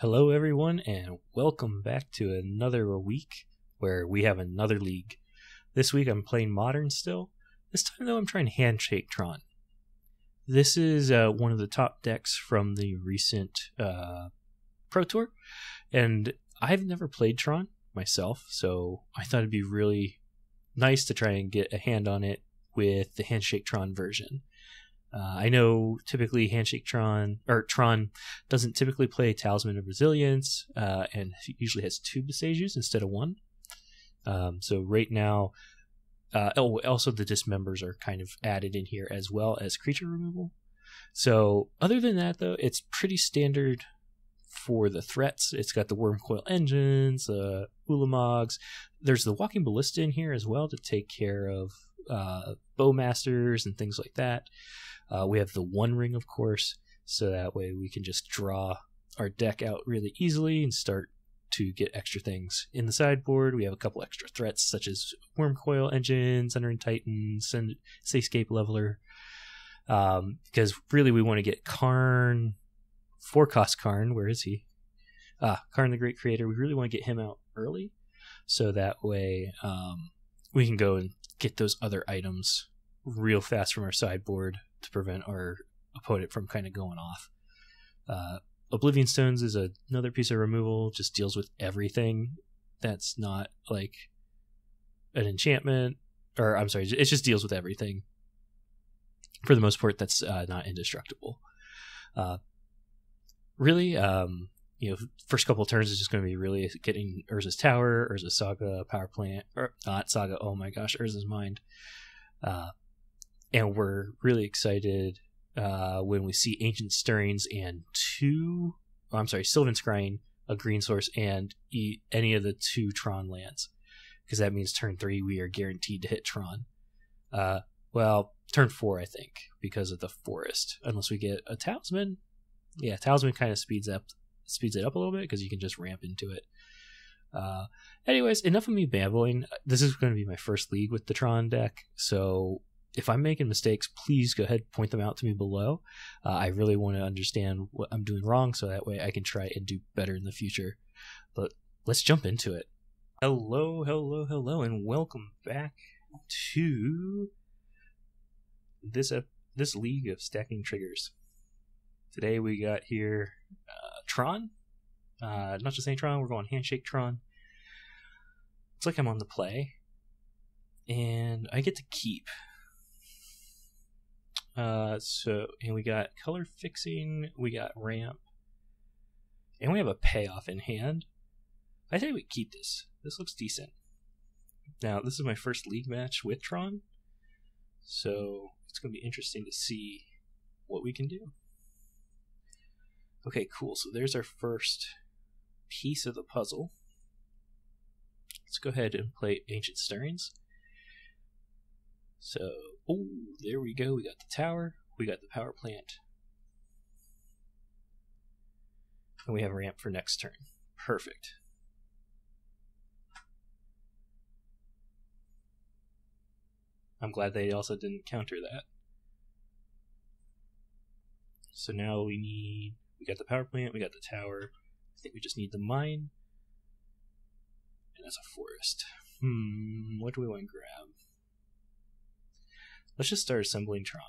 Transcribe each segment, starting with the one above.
Hello, everyone, and welcome back to another week where we have another league. This week I'm playing Modern still. This time, though, I'm trying Handshake Tron. This is uh, one of the top decks from the recent uh, Pro Tour, and I've never played Tron myself, so I thought it'd be really nice to try and get a hand on it with the Handshake Tron version. Uh, I know typically Handshake Tron or Tron doesn't typically play Talisman of Resilience uh, and usually has two Boseijus instead of one. Um, so right now, uh, oh, also the dismembers are kind of added in here as well as creature removal. So other than that, though, it's pretty standard for the threats. It's got the Wurmcoil engines, uh, Ulamogs. There's the Walking Ballista in here as well to take care of uh, Bowmasters and things like that. Uh, we have the One Ring, of course, so that way we can just draw our deck out really easily and start to get extra things in the sideboard. We have a couple extra threats such as Wurmcoil engines, Unearned Titans, and Seascape Leveler. Um, because really we want to get Karn, four cost Karn. Where is he? Ah, Karn the Great Creator. We really want to get him out early, so that way um, we can go and get those other items real fast from our sideboard to prevent our opponent from kind of going off. Uh, Oblivion Stones is a, another piece of removal, just deals with everything that's not like an enchantment, or I'm sorry, it just deals with everything. For the most part, that's uh, not indestructible. Uh, really, um, you know, first couple turns is just going to be really getting Urza's Tower, Urza's Saga, Power Plant, or not Saga, oh my gosh, Urza's Mine. Uh, and we're really excited uh, when we see Ancient Stirrings and two, oh, I'm sorry, Sylvan Scrying, a green source, and e- any of the two Tron lands. Because that means turn three, we are guaranteed to hit Tron. Uh, well, turn four, I think, because of the forest. Unless we get a Talisman. Yeah, Talisman kind of speeds up speeds it up a little bit because you can just ramp into it. Uh, anyways, enough of me babbling. This is going to be my first league with the Tron deck, so if I'm making mistakes, please go ahead point them out to me below. Uh, I really want to understand what I'm doing wrong, so that way I can try and do better in the future. But let's jump into it. Hello, hello, hello, and welcome back to this uh, this league of stacking triggers. Today we got here Tron. Uh, not just any Tron, we're going Handshake Tron. It's like I'm on the play, and I get to keep. Uh, so, and we got color fixing, we got ramp, and we have a payoff in hand. I think we keep this. This looks decent. Now, this is my first league match with Tron, so it's going to be interesting to see what we can do. Okay, cool. So there's our first piece of the puzzle. Let's go ahead and play Ancient Stirrings. So, oh, there we go. We got the tower. We got the power plant. And we have a ramp for next turn. Perfect. I'm glad they also didn't counter that. So now we need we got the power plant, we got the tower. I think we just need the mine. And that's a forest. Hmm, what do we want to grab? Let's just start assembling Tron.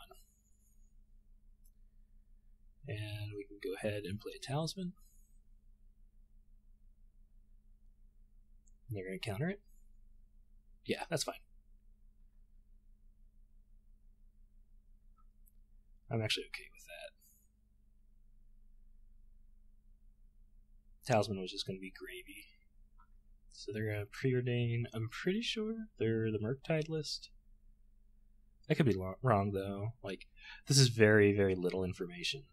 And we can go ahead and play a talisman. And they're going to counter it. Yeah, that's fine. I'm actually okay with that. Talisman was just going to be gravy. So they're going to preordain. I'm pretty sure they're the Murktide list. I could be lo- wrong though. Like this is very very little information.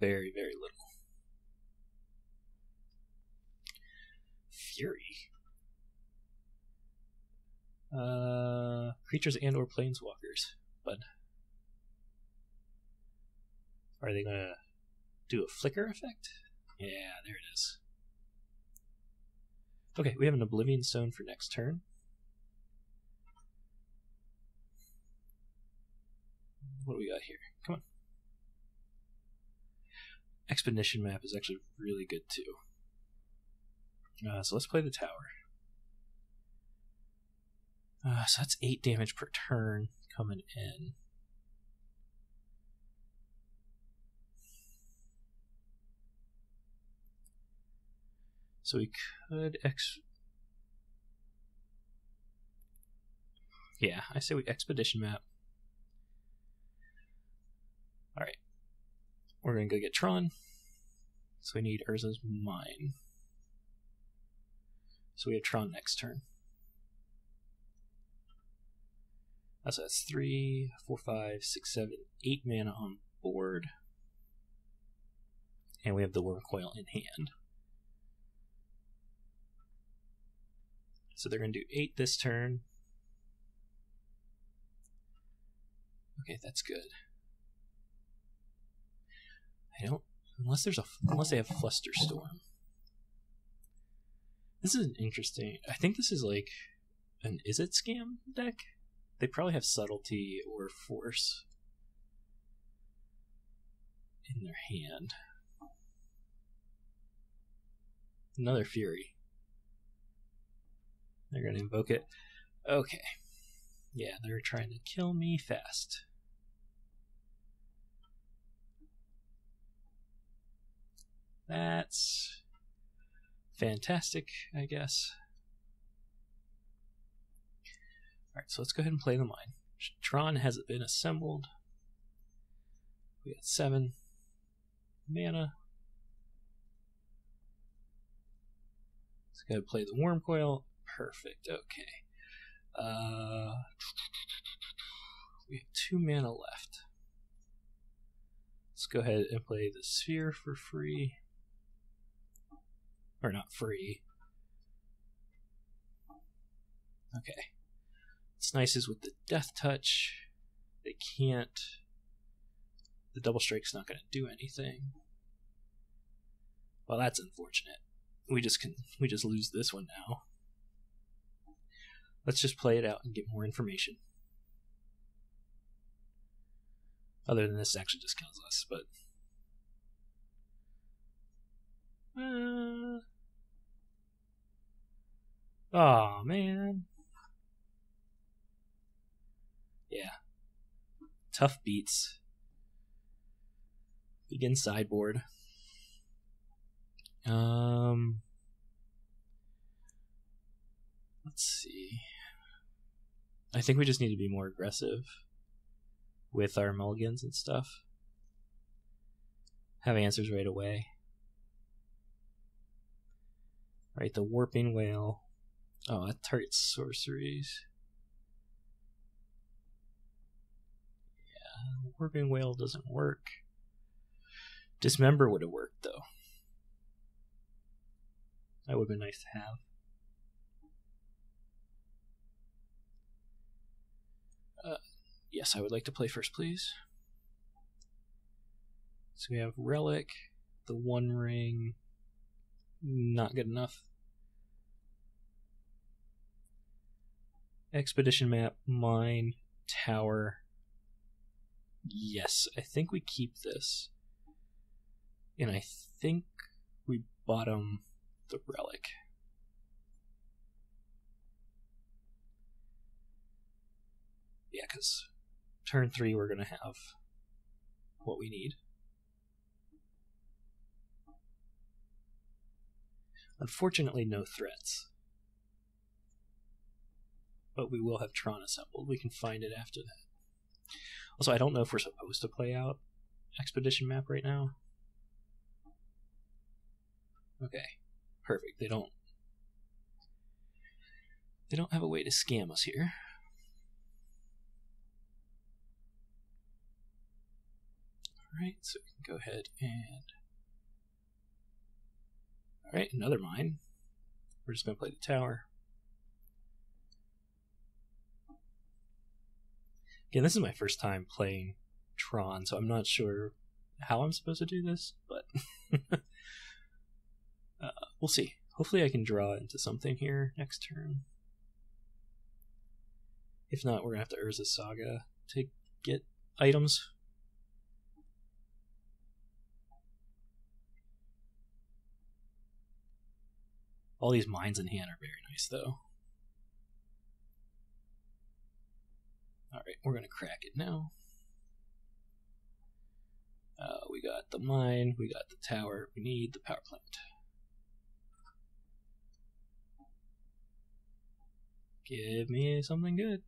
Very very little. Fury. Uh, creatures and or planeswalkers. But are they gonna do a flicker effect? Yeah, there it is. Okay, we have an Oblivion Stone for next turn. What do we got here? Come on. expedition map is actually really good too. Uh, so let's play the tower. Uh, so that's 8 damage per turn coming in. So we could ex. Yeah, I say we expedition map. Alright. We're gonna go get Tron. So we need Urza's Mine. So we have Tron next turn. So that's three, four, five, six, seven, eight mana on board. And we have the Wurmcoil in hand. So they're going to do eight this turn. Okay, that's good. I don't unless there's a unless they have Flusterstorm. This is an interesting. I think this is like an is it scam deck. They probably have subtlety or force in their hand. Another fury. They're going to evoke it. Okay. Yeah, they're trying to kill me fast. That's fantastic, I guess. Alright, so let's go ahead and play the mine. Tron hasn't been assembled. We got seven mana. Let's go play the Wurmcoil. Perfect, okay. Uh, we have two mana left. Let's go ahead and play the Sphere for free. Or not free. Okay. What's nice is with the Death Touch, they can't. The Double Strike's not going to do anything. Well, that's unfortunate. We just can we just lose this one now. Let's just play it out and get more information. Other than this actually just kills us, but uh... Oh man. Yeah. Tough beats. Begin sideboard. Um let's see. I think we just need to be more aggressive with our mulligans and stuff. Have answers right away. Right, the Warping Wail. Oh, that targets sorceries. Yeah, Warping Wail doesn't work. Dismember would have worked though. That would have been nice to have. Uh, yes, I would like to play first, please. So we have Relic, the One Ring, not good enough. Expedition map, mine, tower. Yes, I think we keep this. And I think we bottom the relic. Yeah, because turn three we're going to have what we need. Unfortunately, no threats. But we will have Tron assembled. We can find it after that. Also, I don't know if we're supposed to play out Expedition map right now. Okay, perfect. They don't. They don't have a way to scam us here. Alright, so we can go ahead and Alright, another mine. We're just going to play the tower. Again, this is my first time playing Tron, so I'm not sure how I'm supposed to do this, but uh, we'll see. Hopefully I can draw into something here next turn. If not, we're going to have to Urza Saga to get items All these mines in hand are very nice, though. Alright, we're going to crack it now. Uh, we got the mine, we got the tower, we need the power plant. Give me something good.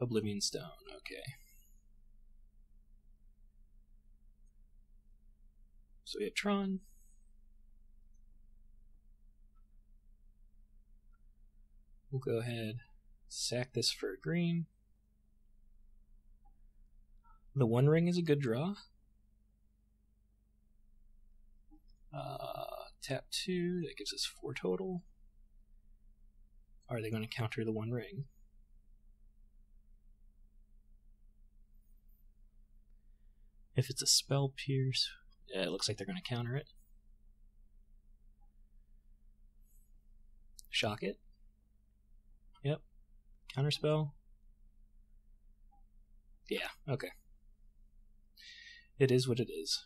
Oblivion Stone, okay. So we have Tron. We'll go ahead, sack this for a green. The One Ring is a good draw. Uh, tap two, that gives us four total. Are they going to counter the One Ring? If it's a spell pierce, yeah, it looks like they're going to counter it. Shock it. Counterspell. Yeah, okay. It is what it is.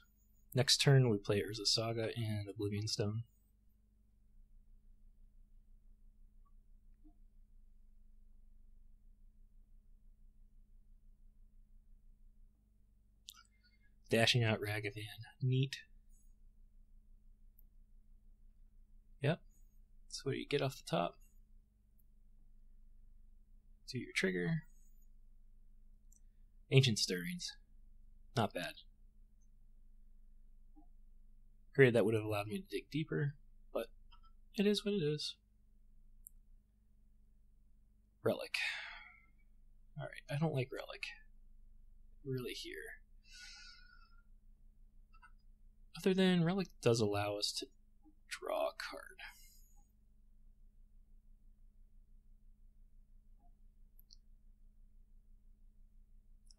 Next turn, we play Urza Saga and Oblivion Stone. Dashing out Ragavan. Neat. Yep. So what do you get off the top? Do your trigger. Ancient Stirrings. Not bad. Granted, that would have allowed me to dig deeper, but it is what it is. Relic. Alright, I don't like Relic. Really here. Other than Relic does allow us to draw a card.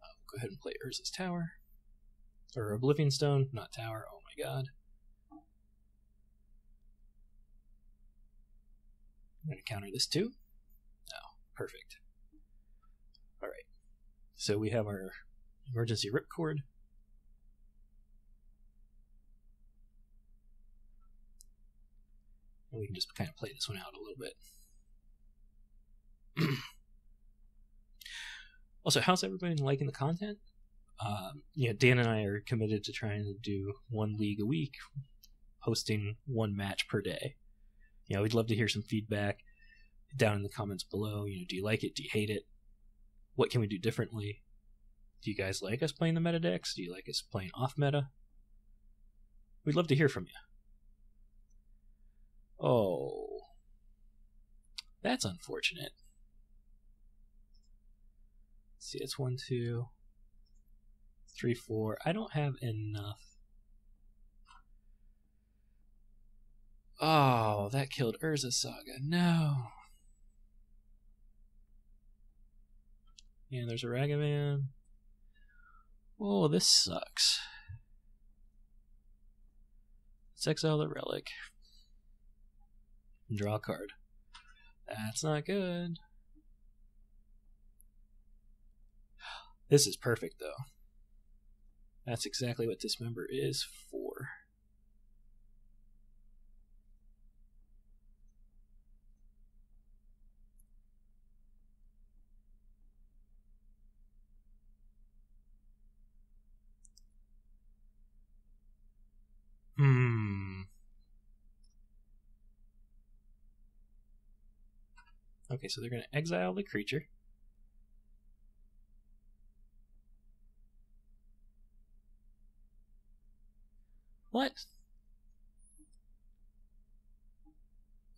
Uh, go ahead and play Urza's Tower. Or Oblivion Stone, not Tower, oh my god. I'm going to counter this too. Oh, perfect. Alright. So we have our emergency ripcord. And we can just kind of play this one out a little bit. Also, how's everybody liking the content? Um, you know, Dan and I are committed to trying to do one league a week, hosting one match per day. You know, we'd love to hear some feedback down in the comments below. You know, do you like it? Do you hate it? What can we do differently? Do you guys like us playing the meta decks? Do you like us playing off meta? We'd love to hear from you. Oh. That's unfortunate. Let's see, it's one, two, three, four. I don't have enough. Oh, that killed Urza Saga. No. And there's a Ragavan. Oh, this sucks. Let's exile the relic. Draw a card. That's not good. This is perfect, though. That's exactly what Dismember is for. Hmm. Okay, so they're going to exile the creature. What?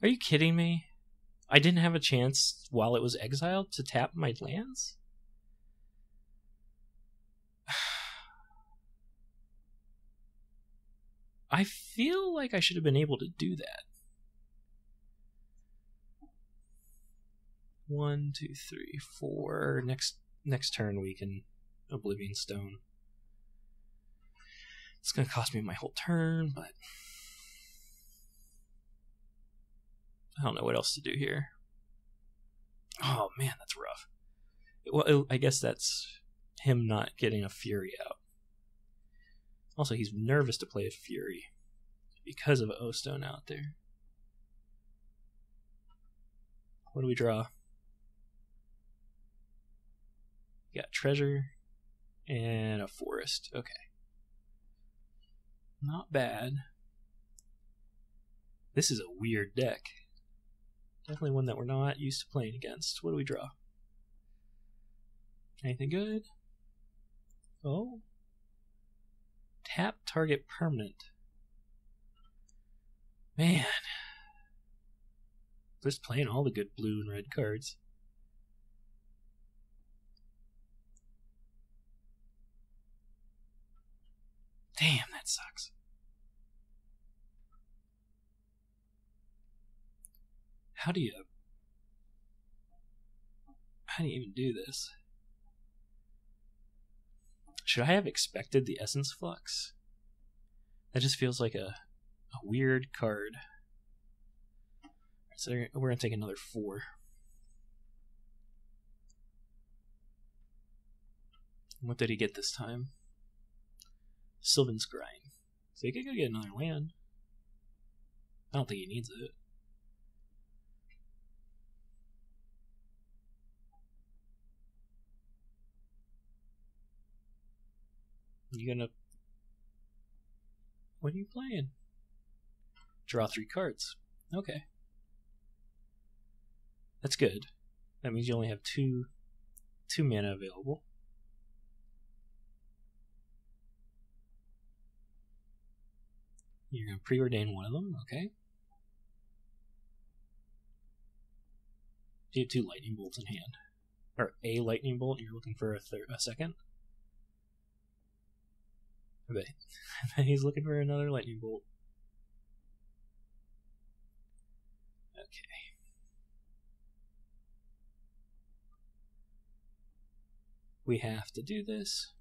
Are you kidding me? I didn't have a chance while it was exiled to tap my lands? I feel like I should have been able to do that. One, two, three, four. Next next turn we can Oblivion Stone. It's gonna cost me my whole turn, but I don't know what else to do here. Oh man, that's rough. Well, I guess that's him not getting a Fury out. Also, he's nervous to play a Fury. because of O Stone out there. What do we draw? We got treasure and a forest. Okay. Not bad. This is a weird deck. Definitely one that we're not used to playing against. What do we draw? Anything good? Oh. Tap target permanent. Man. Just playing all the good blue and red cards. Damn, that sucks. How do you how do you even do this? Should I have expected the Essence Flux? That just feels like a, a weird card. So we're going to take another four. What did he get this time? Sylvan's Grind. So he could go get another land. I don't think he needs it. You gonna. What are you playing? Draw three cards. Okay. That's good. That means you only have two two mana available. You're gonna preordain one of them, okay? Do you have two lightning bolts in hand? Or a lightning bolt, you're looking for a, third, a second? I bet, I bet he's looking for another lightning bolt. Okay. We have to do this.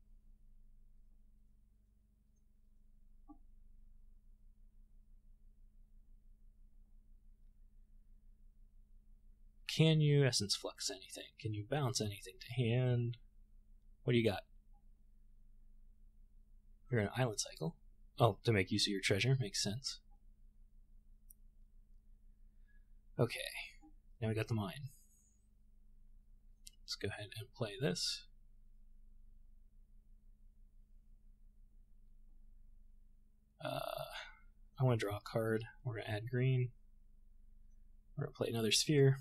Can you essence flux anything? Can you bounce anything to hand? What do you got? You're an island cycle. Oh, to make use of your treasure makes sense. Okay, now we got the mine. Let's go ahead and play this. Uh, I want to draw a card. We're going to add green. We're going to play another sphere.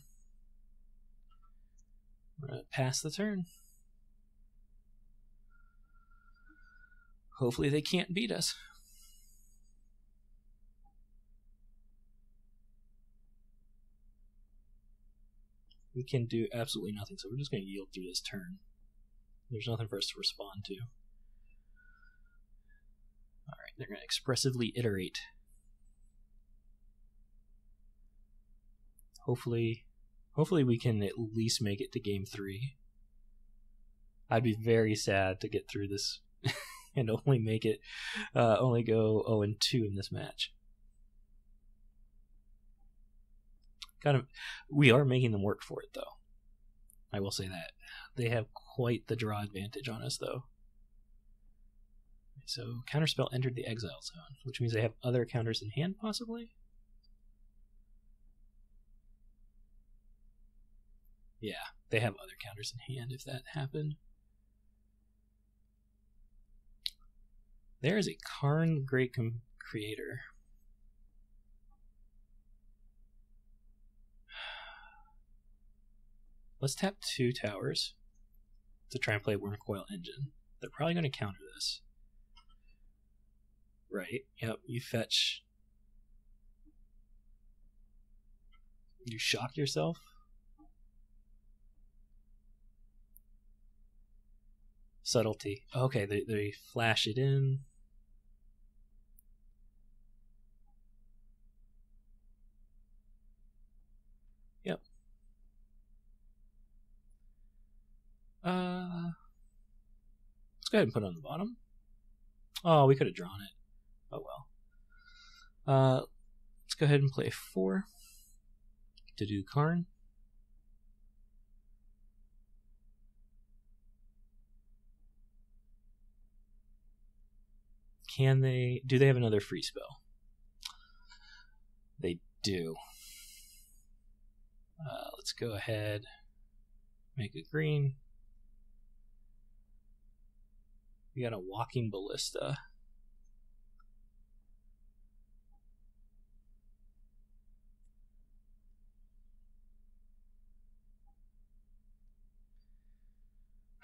Pass the turn. Hopefully they can't beat us. We can do absolutely nothing, so we're just going to yield through this turn. There's nothing for us to respond to. Alright, they're going to expressively iterate. Hopefully, hopefully we can at least make it to game three. I'd be very sad to get through this and only make it, uh, only go 0 and 2 in this match. Kind of, we are making them work for it though. I will say that they have quite the draw advantage on us though. So counterspell entered the exile zone, which means they have other counters in hand possibly. Yeah, they have other counters in hand if that happened. There is a Karn Great Creator. Let's tap two towers to try and play Wurmcoil Engine. They're probably going to counter this. Right, yep, you fetch. You shock yourself? Subtlety. Okay, they, they flash it in. Yep. Uh, let's go ahead and put it on the bottom. Oh, we could have drawn it. Oh well. Uh, let's go ahead and play four to do Karn. Can they? Do they have another free spell? They do? Uh, let's go ahead, make it green. We got a walking ballista.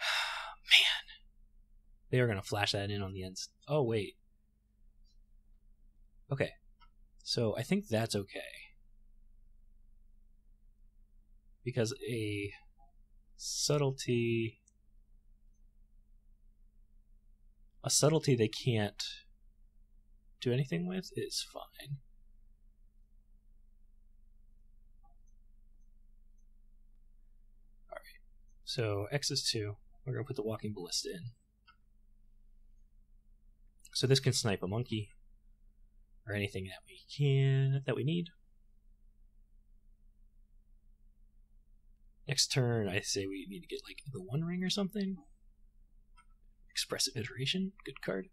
Man. They are to flash that in on the ends. Oh, wait. Okay. So I think that's okay. Because a subtlety. A subtlety they can't do anything with is fine. Alright. So X is 2. We're going to put the walking ballista in. So this can snipe a monkey or anything that we can that we need. Next turn, I say we need to get like the one ring or something. Expressive iteration, good card.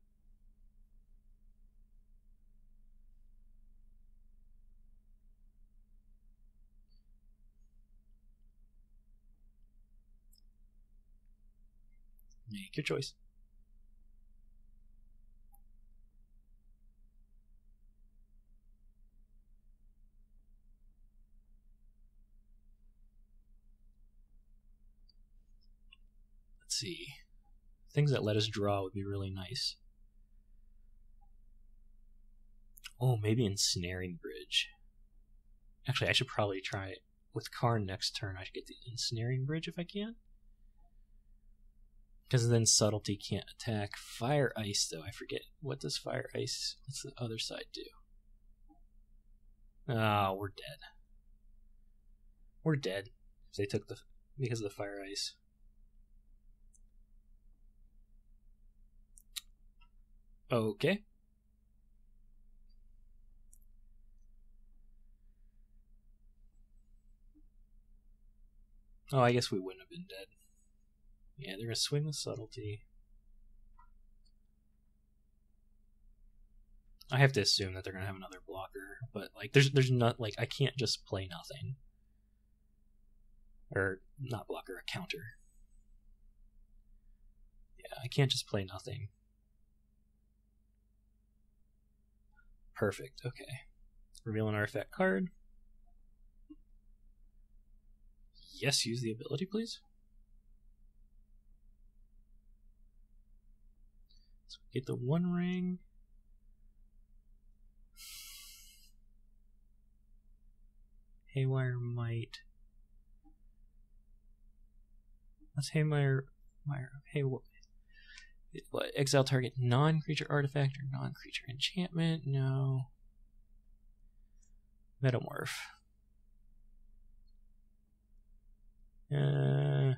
Make your choice. Let's see. Things that let us draw would be really nice. Oh, maybe ensnaring bridge. Actually, I should probably try it with Karn next turn. I should get the ensnaring bridge if I can. Because then subtlety can't attack. Fire ice, though, I forget. What does fire ice? What's the other side do? Ah, oh, we're dead. We're dead. They took the because of the fire ice. Okay. Oh, I guess we wouldn't have been dead. Yeah, they're gonna swing with subtlety. I have to assume that they're gonna have another blocker, but like, there's there's not like I can't just play nothing, or not blocker, a counter. Yeah, I can't just play nothing. Perfect. Okay. Reveal an artifact card. Yes, use the ability, please. So get the one ring. Haywire Mite. What's Haywire? What? What? Exile target non-creature artifact or non-creature enchantment? No. Metamorph. Uh,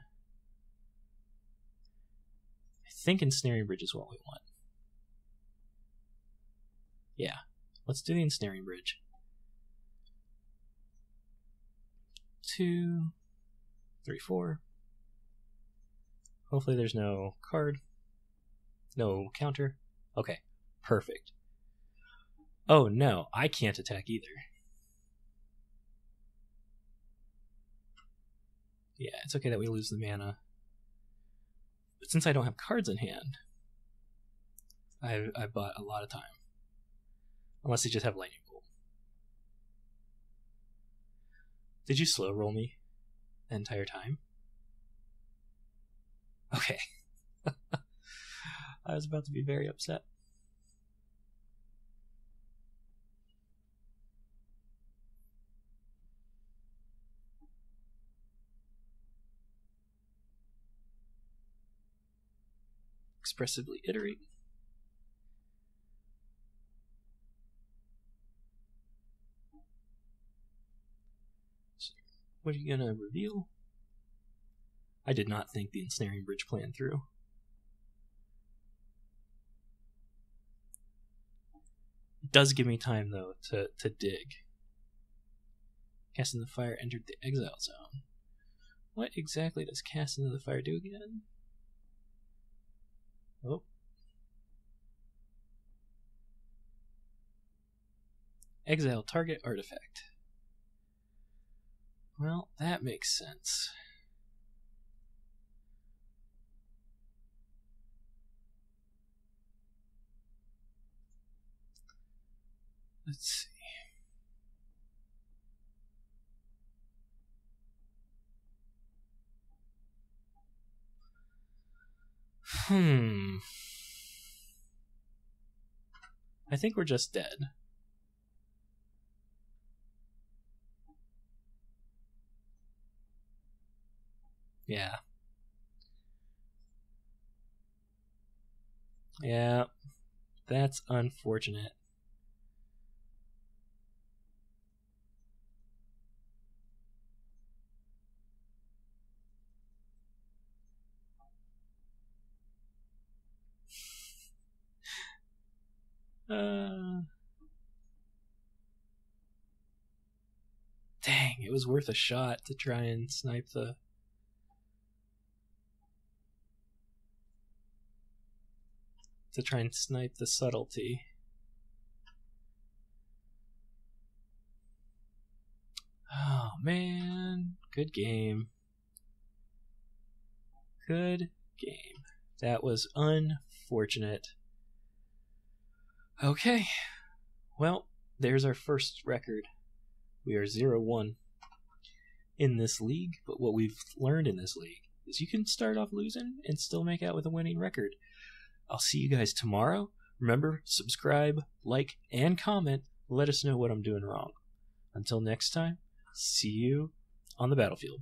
I think ensnaring bridge is what we want. Yeah, let's do the ensnaring bridge. Two, three, four. Hopefully there's no card. No counter. Okay, perfect. Oh no, I can't attack either. Yeah, it's okay that we lose the mana. But since I don't have cards in hand, I I bought a lot of time. Unless they just have lightning bolt. Did you slow roll me the entire time? Okay. I was about to be very upset. Expressively iterate. What are you gonna reveal? I did not think the ensnaring bridge plan through. Does give me time though to, to dig. Cast the fire entered the exile zone. What exactly does cast into the fire do again? Oh. Exile target artifact. Well, that makes sense. Let's see. Hmm. I think we're just dead. Yeah. Yeah. That's unfortunate. Uh, dang, it was worth a shot to try and snipe the. To try and snipe the subtlety. Oh man, good game. Good game. That was unfortunate. Okay. Well, there's our first record. We are 0 1 in this league, but what we've learned in this league is you can start off losing and still make out with a winning record. I'll see you guys tomorrow. Remember, subscribe, like, and comment. Let us know what I'm doing wrong. Until next time, see you on the battlefield.